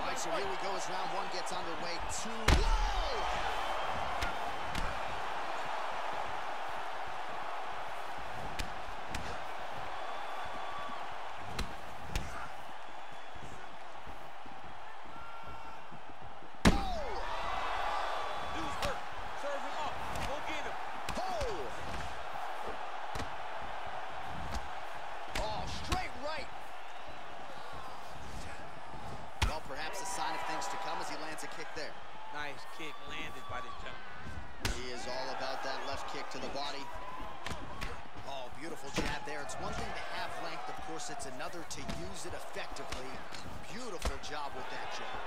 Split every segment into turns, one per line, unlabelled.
right, so here we go as round one gets underway. Two. Whoa!
Dude's hurt. Serve him up. Go get him.
Oh, straight right. Well, perhaps a sign of things to come as he lands a kick there.
Nice kick landed by this gentleman.
He is all about that left kick to the body. Oh, beautiful jab there. It's one thing to have length. Of course, it's another to use it effectively. Beautiful job with that jab.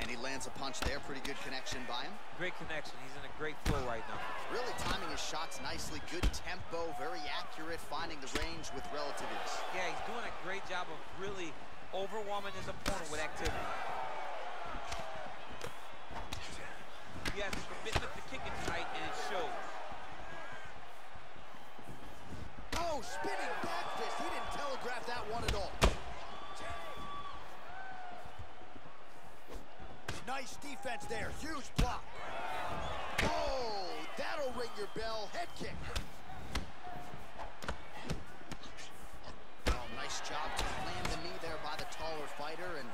And he lands a punch there. Pretty good connection by him.
Great connection. He's in a great flow right now.
Really timing his shots nicely. Good tempo, very accurate, finding the range with relative ease.
Yeah, he's doing a great job of really overwhelming his opponent with activity. He has a commitment to kicking tonight, and it shows.
Oh, spinning back fist. He didn't telegraph that one at all. Nice defense there. Huge block. Oh, that'll ring your bell. Head kick. Oh, nice job to land the knee there by the taller fighter. And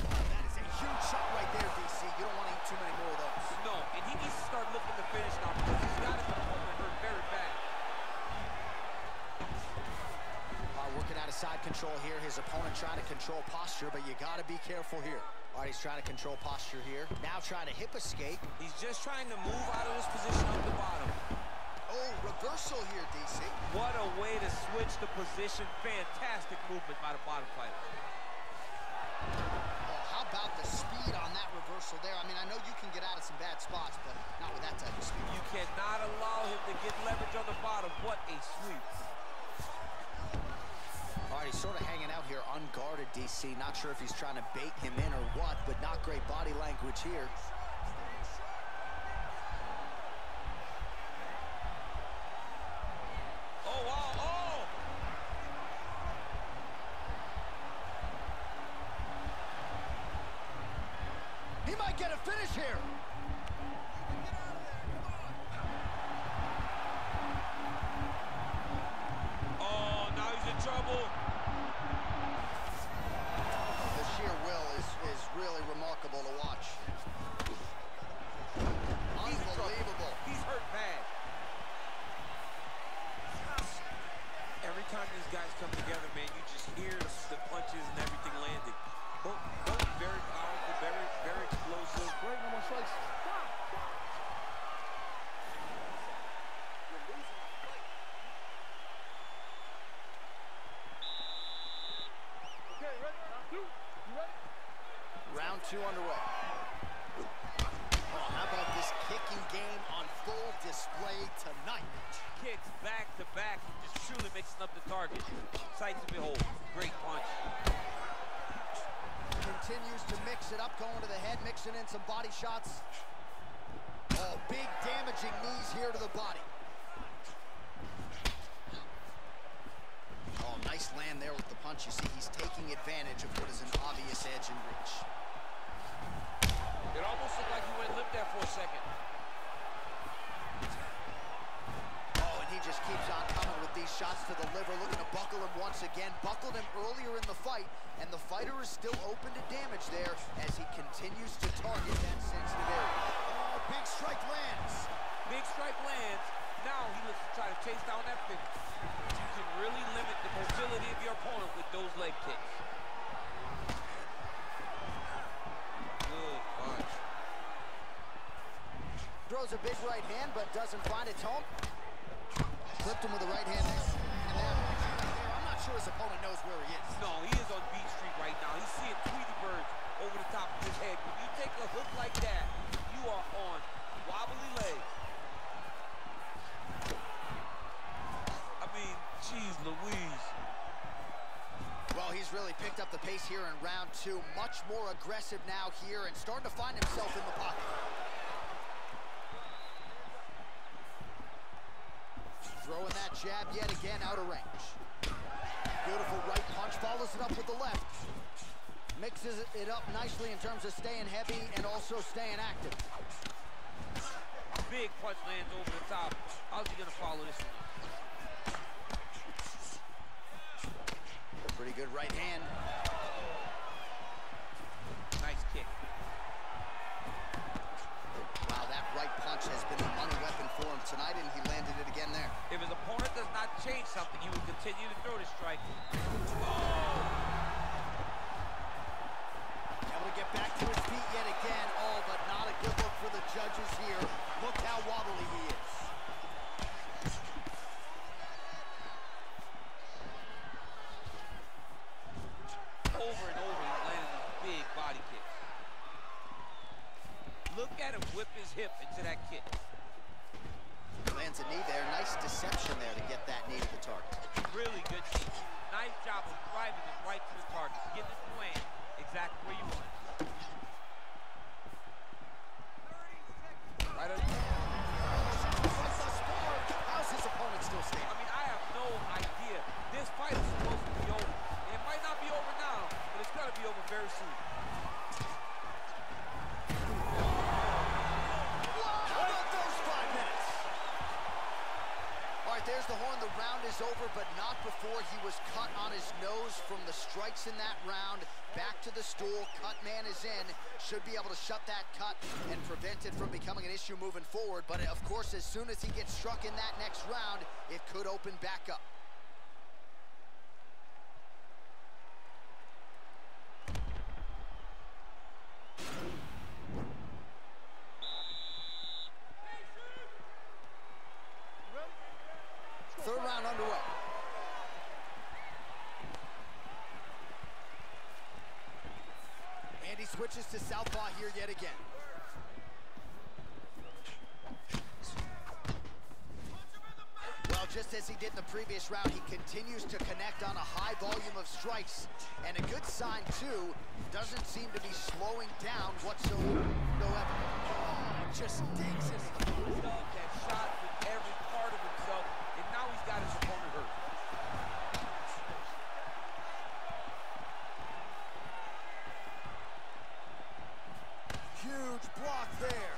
that is a huge shot right there, DC. You don't want to eat too many more of those.
No, and he needs to start looking to finish now because he's got his opponent hurt very bad.
Uh, working out of side control here. His opponent trying to control posture, but you got to be careful here. All right, he's trying to control posture here. Now trying to hip escape.
He's just trying to move out of this position up the bottom.
Oh, reversal here, DC.
What a way to switch the position. Fantastic movement by the bottom fighter.
How about the speed on that reversal there? I mean, I know you can get out of some bad spots, but not with that type of speed.
You cannot allow him to get leverage on the bottom. What a sweep.
All right, he's sort of hanging out here unguarded, DC. Not sure if he's trying to bait him in or what, but not great body language here.
Oh, wow, oh!
He might get a finish here.
Oh, he's in trouble.
The sheer will is, is really remarkable to watch.
He's in trouble.
Unbelievable.
He's hurt bad. Every time these guys come together, man, you just hear the punches and everything landing. Both, both very powerful, very, very explosive.
Great, no more strikes. Okay, ready? Round. You ready?
Round two underway. Oh, how about this kicking game on full display tonight?
Kicks back to back, just truly mixing up the target. Sight to behold. Great punch.
Continues to mix it up, going to the head, mixing in some body shots. Oh, big damaging knees here to the body. Oh, nice land there with the punch. You see, he's taking advantage of what is an obvious edge and reach.
It almost looked like he went limp there for a second.
Oh, and he just keeps on coming with these shots to the liver, looking to buckle him once again. Buckled him earlier in the fight, and the fighter is still open to damage there as he continues to target that sensitive area. Oh, big strike lands.
Big strike lands. Now he looks to try to chase down that finish. You can really limit the mobility of your opponent with those leg kicks. Good punch.
Throws a big right hand, but doesn't find its home. Flipped him with the right hand sure his opponent knows where he is.
No, he is on Beat Street right now. He's seeing Tweety Bird over the top of his head. When you take a hook like that, you are on wobbly legs. I mean, geez Louise.
Well, he's really picked up the pace here in round two. Much more aggressive now here and starting to find himself in the pocket. Throwing that jab yet again out of range. Beautiful right punch, follows it up with the left. Mixes it up nicely in terms of staying heavy and also staying active.
Big punch lands over the top. How's he gonna follow this one?
Pretty good right hand.
Nice kick.
Wow, that right punch has been the money weapon for him tonight, and he landed it again there.
If his opponent does not change something, he will continue to throw the strike. Oh.
Able to get back to his feet yet again. Oh, but not a good look for the judges here. Look how wobbly he is.
Over and over, he's landing these big body kicks. Look at him whip his hip into that kick.
Lands a knee there. Nice deception there to get that knee to the target.
Really good. Nice job of driving it right to the target, getting it to land exactly where you want it. Right on.
Thus far, how's his opponent still
I
standing?
mean, I have no idea. This fight is supposed to be over. It might not be over now, but it's gonna be over very soon.
How about those five minutes? All right, there's the horn. The round is over, but not before he was cut on his nose from the strikes in that round. Back to the stool. Cut man is in. Should be able to shut that cut and prevent it from becoming an issue moving forward. But of course, as soon as he gets struck in that next round, it could open back up. Underway. Andy switches to southpaw here yet again. Well, just as he did in the previous round, he continues to connect on a high volume of strikes. And a good sign, too, doesn't seem to be slowing down whatsoever. Oh, just digs it.
He's done that shot with every part of himself, and now he's got his opponent hurt.
Huge block there.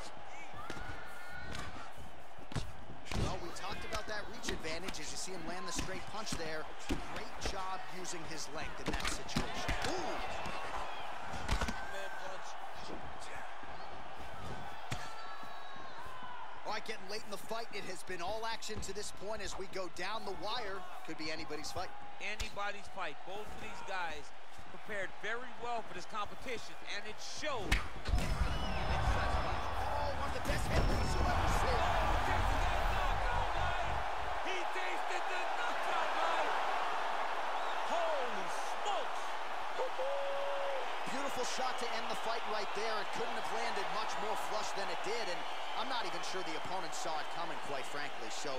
Well, we talked about that reach advantage as you see him land the straight punch there. Great job using his length in that situation. Ooh! All right, getting late in the fight. It has been all action to this point as we go down the wire. Could be anybody's fight.
Anybody's fight. Both of these guys prepared very well for this competition, and it showed in such fights.
Oh, one of the best headwinds you'll ever see.
Oh, he tasted the
Beautiful shot to end the fight right there. It couldn't have landed much more flush than it did, and I'm not even sure the opponent saw it coming, quite frankly. So,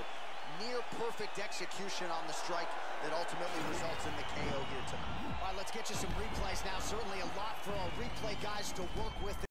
near perfect execution on the strike that ultimately results in the KO here tonight. All right, let's get you some replays now. Certainly a lot for our replay guys to work with.